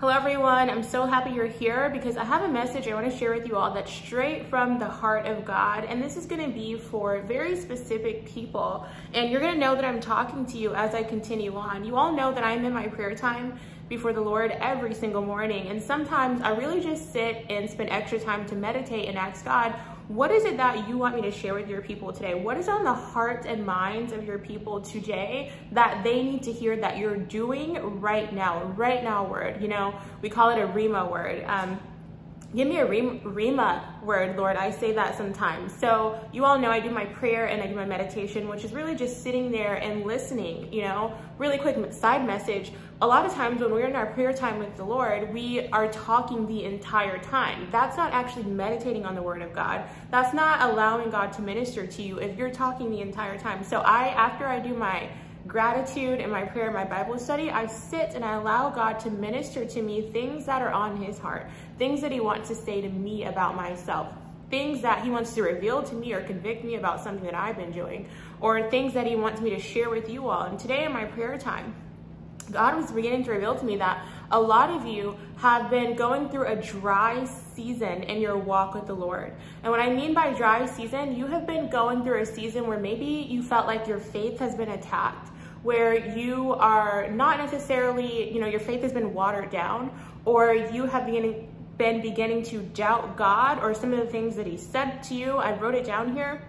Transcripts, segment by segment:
Hello everyone, I'm so happy you're here because I have a message I want to share with you all that's straight from the heart of God and this is going to be for very specific people and you're going to know that I'm talking to you as I continue on. You all know that I'm in my prayer time before the Lord every single morning and sometimes I really just sit and spend extra time to meditate and ask God, what is it that you want me to share with your people today? What is on the hearts and minds of your people today that they need to hear that you're doing right now, right now word? You know, we call it a Rhema word. Um, Give me a Rhema word, Lord. I say that sometimes. So you all know I do my prayer and I do my meditation, which is really just sitting there and listening, you know, really quick side message. A lot of times when we're in our prayer time with the Lord, we are talking the entire time. That's not actually meditating on the word of God. That's not allowing God to minister to you if you're talking the entire time. So I, after I do my gratitude in my prayer, my Bible study, I sit and I allow God to minister to me things that are on his heart, things that he wants to say to me about myself, things that he wants to reveal to me or convict me about something that I've been doing, or things that he wants me to share with you all. And today in my prayer time, God was beginning to reveal to me that a lot of you have been going through a dry season in your walk with the Lord. And what I mean by dry season, you have been going through a season where maybe you felt like your faith has been attacked where you are not necessarily, you know, your faith has been watered down or you have beginning, been beginning to doubt God or some of the things that he said to you. I wrote it down here.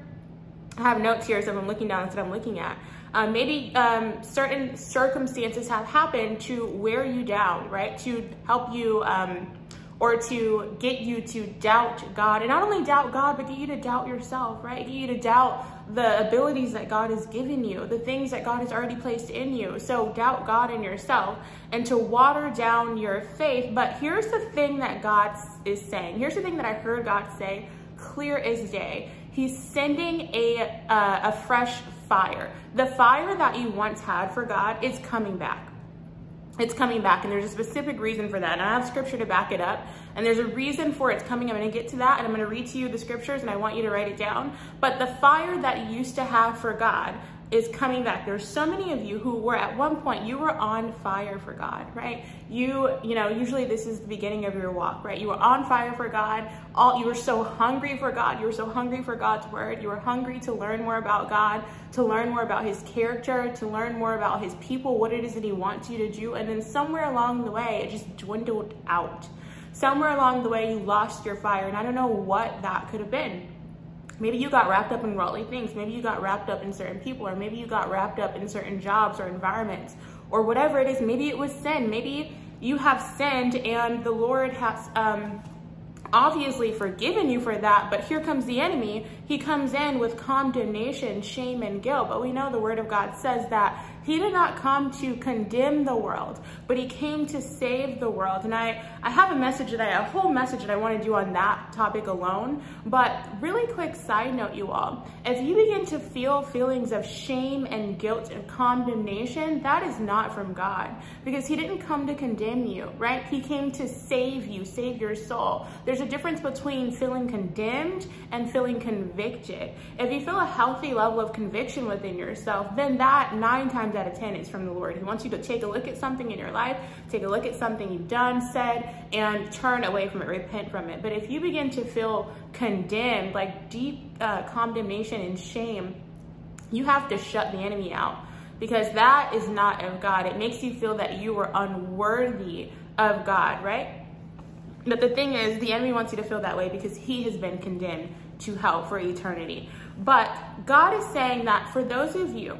I have notes here, so I'm looking down, that's what I'm looking at. Um, maybe um, certain circumstances have happened to wear you down, right? To help you um, or to get you to doubt God. And not only doubt God, but get you to doubt yourself, right? Get you to doubt the abilities that God has given you, the things that God has already placed in you. So doubt God in yourself and to water down your faith. But here's the thing that God is saying. Here's the thing that I heard God say clear as day. He's sending a, uh, a fresh fire. The fire that you once had for God is coming back it's coming back and there's a specific reason for that. And I have scripture to back it up. And there's a reason for it's coming. I'm going to get to that and I'm going to read to you the scriptures and I want you to write it down. But the fire that you used to have for God, is coming back. There's so many of you who were at one point, you were on fire for God, right? You, you know, usually this is the beginning of your walk, right? You were on fire for God. All you were so hungry for God. You were so hungry for God's word. You were hungry to learn more about God, to learn more about his character, to learn more about his people, what it is that he wants you to do. And then somewhere along the way, it just dwindled out. Somewhere along the way, you lost your fire. And I don't know what that could have been Maybe you got wrapped up in worldly things. Maybe you got wrapped up in certain people, or maybe you got wrapped up in certain jobs or environments, or whatever it is. Maybe it was sin. Maybe you have sinned and the Lord has um, obviously forgiven you for that, but here comes the enemy. He comes in with condemnation, shame, and guilt. But we know the word of God says that he did not come to condemn the world, but he came to save the world. And I, I have a message that I, a whole message that I want to do on that topic alone. But really quick side note, you all, if you begin to feel feelings of shame and guilt and condemnation, that is not from God because he didn't come to condemn you, right? He came to save you, save your soul. There's a difference between feeling condemned and feeling convicted. If you feel a healthy level of conviction within yourself, then that nine times out of 10 is from the Lord. He wants you to take a look at something in your life, take a look at something you've done, said, and turn away from it, repent from it. But if you begin to feel condemned, like deep uh, condemnation and shame, you have to shut the enemy out because that is not of God. It makes you feel that you are unworthy of God, right? But the thing is, the enemy wants you to feel that way because he has been condemned to hell for eternity. But God is saying that for those of you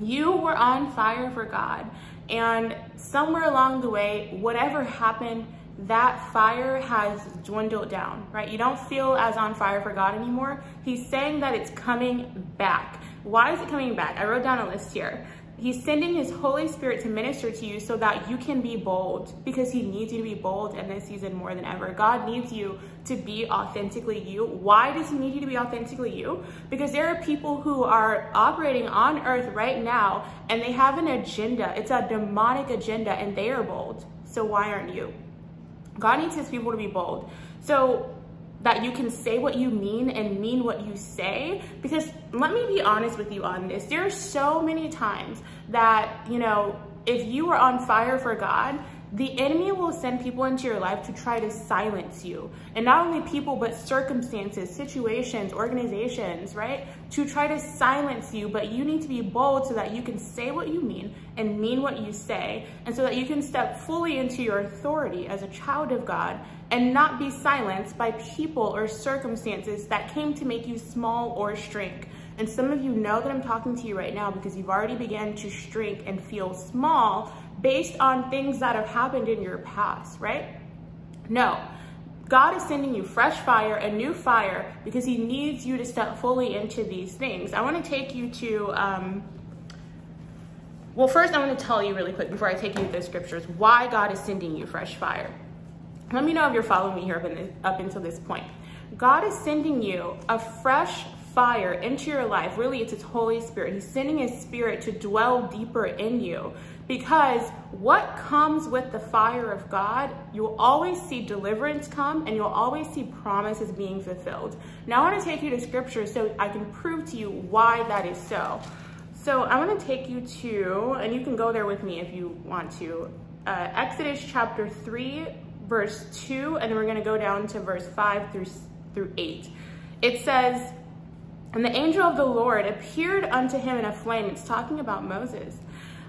you were on fire for God. And somewhere along the way, whatever happened, that fire has dwindled down, right? You don't feel as on fire for God anymore. He's saying that it's coming back. Why is it coming back? I wrote down a list here. He's sending his Holy Spirit to minister to you so that you can be bold because he needs you to be bold in this season more than ever. God needs you to be authentically you. Why does he need you to be authentically you? Because there are people who are operating on earth right now and they have an agenda. It's a demonic agenda and they are bold. So why aren't you? God needs his people to be bold. So that you can say what you mean and mean what you say. Because let me be honest with you on this. There are so many times that, you know, if you are on fire for God, the enemy will send people into your life to try to silence you. And not only people, but circumstances, situations, organizations, right? To try to silence you, but you need to be bold so that you can say what you mean and mean what you say. And so that you can step fully into your authority as a child of God and not be silenced by people or circumstances that came to make you small or shrink. And some of you know that I'm talking to you right now because you've already began to shrink and feel small based on things that have happened in your past, right? No. God is sending you fresh fire, a new fire, because he needs you to step fully into these things. I want to take you to, um, well, first I want to tell you really quick before I take you to the scriptures, why God is sending you fresh fire. Let me know if you're following me here up, in, up until this point. God is sending you a fresh fire into your life. Really, it's His Holy Spirit. He's sending His Spirit to dwell deeper in you. Because what comes with the fire of God, you'll always see deliverance come and you'll always see promises being fulfilled. Now, I want to take you to scripture so I can prove to you why that is so. So, I want to take you to, and you can go there with me if you want to, uh, Exodus chapter 3, verse 2, and then we're going to go down to verse 5 through, through 8. It says, and the angel of the Lord appeared unto him in a flame. It's talking about Moses.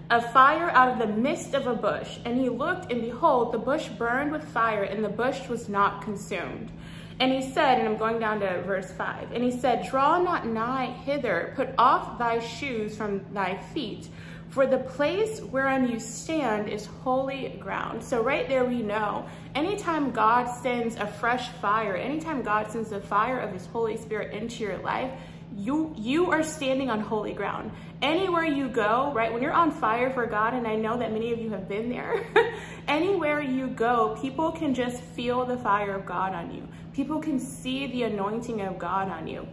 A fire out of the midst of a bush. And he looked, and behold, the bush burned with fire, and the bush was not consumed. And he said, and I'm going down to verse 5, and he said, Draw not nigh hither, put off thy shoes from thy feet, for the place whereon you stand is holy ground. So right there we know, anytime God sends a fresh fire, anytime God sends the fire of his Holy Spirit into your life, you you are standing on holy ground. Anywhere you go right when you're on fire for god and i know that many of you have been there anywhere you go people can just feel the fire of god on you. People can see the anointing of god on you.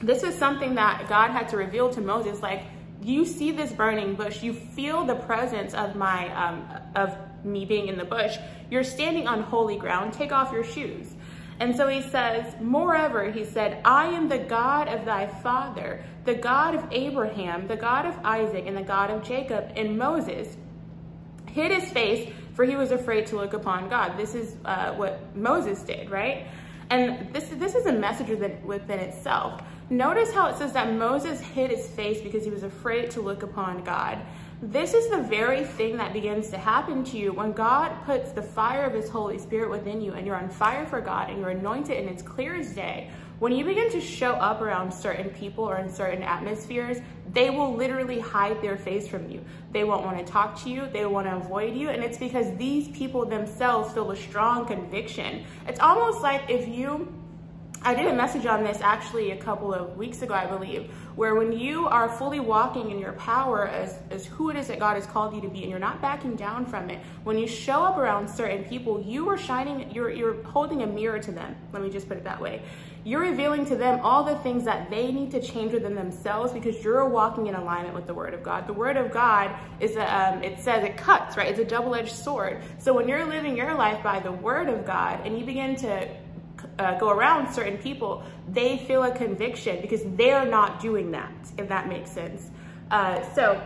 This is something that god had to reveal to moses like you see this burning bush. You feel the presence of my um, of me being in the bush. You're standing on holy ground. Take off your shoes and so he says, Moreover, he said, I am the God of thy father, the God of Abraham, the God of Isaac, and the God of Jacob. And Moses hid his face, for he was afraid to look upon God. This is uh, what Moses did, right? And this, is this is a message within, within itself. Notice how it says that Moses hid his face because he was afraid to look upon God. This is the very thing that begins to happen to you when God puts the fire of his Holy Spirit within you and you're on fire for God and you're anointed and it's clear as day. When you begin to show up around certain people or in certain atmospheres, they will literally hide their face from you. They won't want to talk to you. They want to avoid you. And it's because these people themselves feel a strong conviction. It's almost like if you I did a message on this actually a couple of weeks ago, I believe, where when you are fully walking in your power as, as who it is that God has called you to be and you're not backing down from it, when you show up around certain people, you are shining, you're, you're holding a mirror to them. Let me just put it that way. You're revealing to them all the things that they need to change within themselves because you're walking in alignment with the word of God. The word of God is, a, um, it says it cuts, right? It's a double-edged sword. So when you're living your life by the word of God and you begin to uh, go around certain people, they feel a conviction because they're not doing that, if that makes sense. Uh, so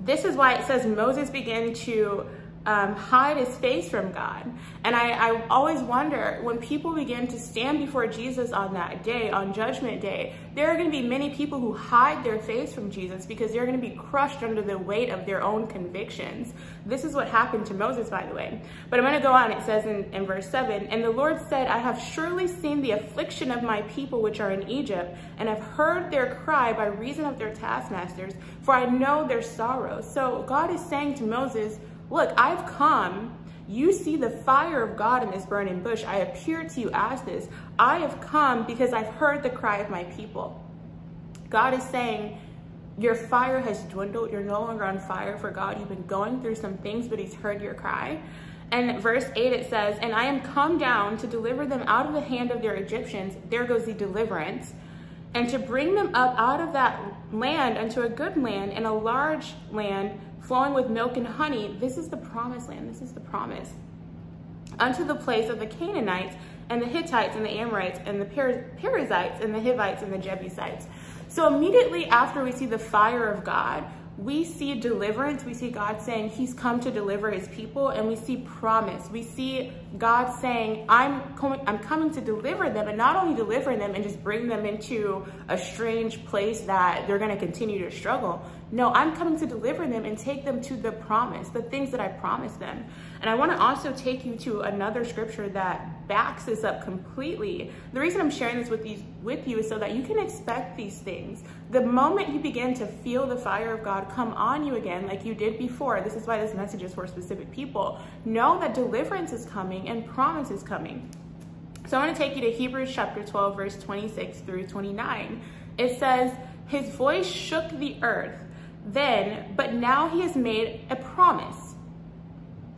this is why it says Moses began to um, hide his face from God. And I, I always wonder when people begin to stand before Jesus on that day, on Judgment Day, there are going to be many people who hide their face from Jesus because they're going to be crushed under the weight of their own convictions. This is what happened to Moses, by the way. But I'm going to go on. It says in, in verse 7 And the Lord said, I have surely seen the affliction of my people which are in Egypt, and have heard their cry by reason of their taskmasters, for I know their sorrow. So God is saying to Moses, Look, I've come. You see the fire of God in this burning bush. I appear to you as this. I have come because I've heard the cry of my people. God is saying, your fire has dwindled. You're no longer on fire for God. You've been going through some things, but he's heard your cry. And verse 8 it says, And I am come down to deliver them out of the hand of their Egyptians. There goes the deliverance. And to bring them up out of that land unto a good land and a large land flowing with milk and honey. This is the promised land. This is the promise. Unto the place of the Canaanites and the Hittites and the Amorites and the Perizzites and the Hivites and the Jebusites. So immediately after we see the fire of God, we see deliverance. We see God saying he's come to deliver his people and we see promise. We see God saying, I'm coming, I'm coming to deliver them and not only deliver them and just bring them into a strange place that they're going to continue to struggle. No, I'm coming to deliver them and take them to the promise, the things that I promised them. And I want to also take you to another scripture that backs this up completely. The reason I'm sharing this with you, with you is so that you can expect these things. The moment you begin to feel the fire of God come on you again, like you did before, this is why this message is for specific people, know that deliverance is coming and promise is coming. So I want to take you to Hebrews chapter 12, verse 26 through 29. It says, His voice shook the earth then, but now he has made a promise.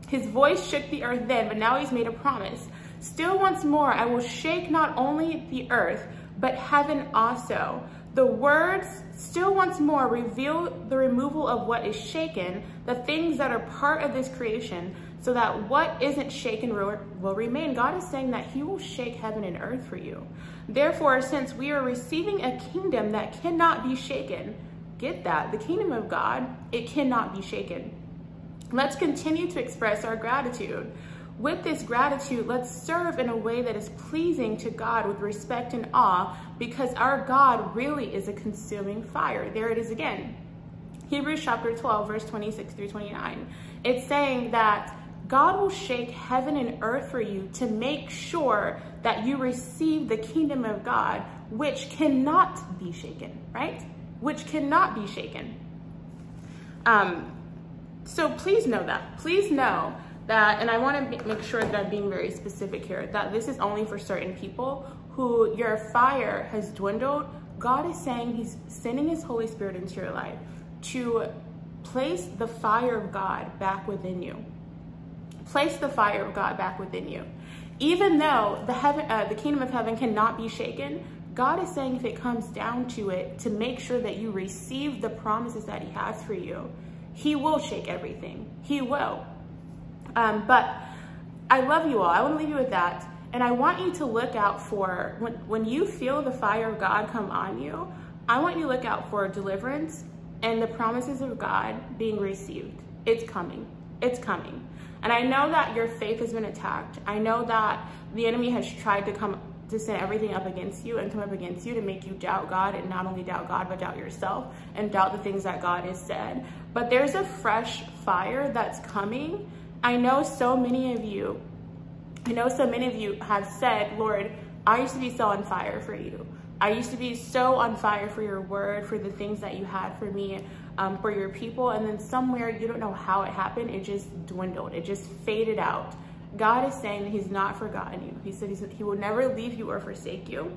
His voice shook the earth then, but now he's made a promise. Still once more, I will shake not only the earth, but heaven also. The words still once more reveal the removal of what is shaken, the things that are part of this creation, so that what isn't shaken will remain. God is saying that he will shake heaven and earth for you. Therefore, since we are receiving a kingdom that cannot be shaken, get that. The kingdom of God, it cannot be shaken. Let's continue to express our gratitude. With this gratitude, let's serve in a way that is pleasing to God with respect and awe because our God really is a consuming fire. There it is again. Hebrews chapter 12, verse 26 through 29. It's saying that God will shake heaven and earth for you to make sure that you receive the kingdom of God, which cannot be shaken, right? which cannot be shaken. Um, so please know that. Please know that, and I want to make sure that I'm being very specific here, that this is only for certain people who your fire has dwindled. God is saying he's sending his Holy Spirit into your life to place the fire of God back within you. Place the fire of God back within you. Even though the heaven, uh, the kingdom of heaven cannot be shaken, God is saying if it comes down to it, to make sure that you receive the promises that he has for you, he will shake everything. He will. Um, but I love you all. I want to leave you with that. And I want you to look out for, when, when you feel the fire of God come on you, I want you to look out for deliverance and the promises of God being received. It's coming. It's coming. And I know that your faith has been attacked. I know that the enemy has tried to come to send everything up against you and come up against you to make you doubt God and not only doubt God, but doubt yourself and doubt the things that God has said. But there's a fresh fire that's coming. I know so many of you, I know so many of you have said, Lord, I used to be so on fire for you. I used to be so on fire for your word, for the things that you had for me, um, for your people. And then somewhere, you don't know how it happened, it just dwindled. It just faded out. God is saying that he's not forgotten you. He said he will never leave you or forsake you.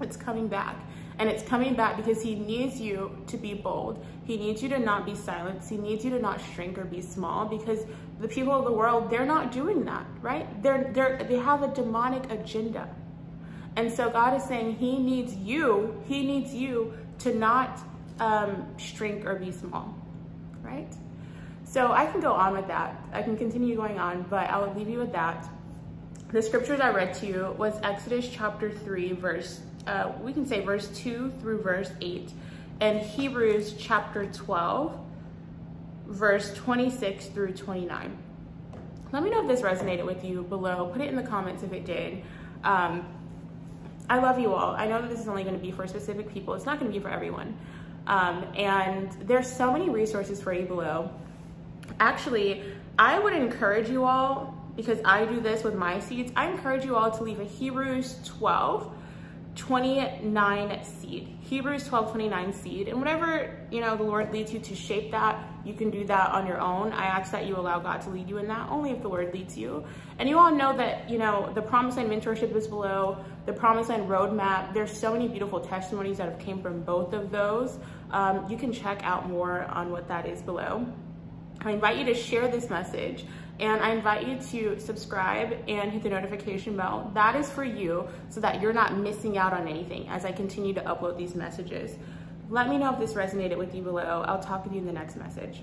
It's coming back. And it's coming back because he needs you to be bold. He needs you to not be silent. He needs you to not shrink or be small because the people of the world, they're not doing that, right? They're, they're, they have a demonic agenda. And so God is saying he needs you, he needs you to not um, shrink or be small, right? So I can go on with that. I can continue going on, but I will leave you with that. The scriptures I read to you was Exodus chapter 3, verse, uh, we can say verse 2 through verse 8, and Hebrews chapter 12, verse 26 through 29. Let me know if this resonated with you below. Put it in the comments if it did. Um, I love you all. I know that this is only going to be for specific people. It's not going to be for everyone. Um, and there's so many resources for you below. Actually, I would encourage you all, because I do this with my seeds, I encourage you all to leave a Hebrews 12, 29 seed. Hebrews 12, 29 seed. And whatever, you know, the Lord leads you to shape that, you can do that on your own. I ask that you allow God to lead you in that, only if the Lord leads you. And you all know that, you know, the Promise Land mentorship is below, the Promise Land roadmap. There's so many beautiful testimonies that have came from both of those. Um, you can check out more on what that is below. I invite you to share this message and I invite you to subscribe and hit the notification bell. That is for you so that you're not missing out on anything as I continue to upload these messages. Let me know if this resonated with you below. I'll talk with you in the next message.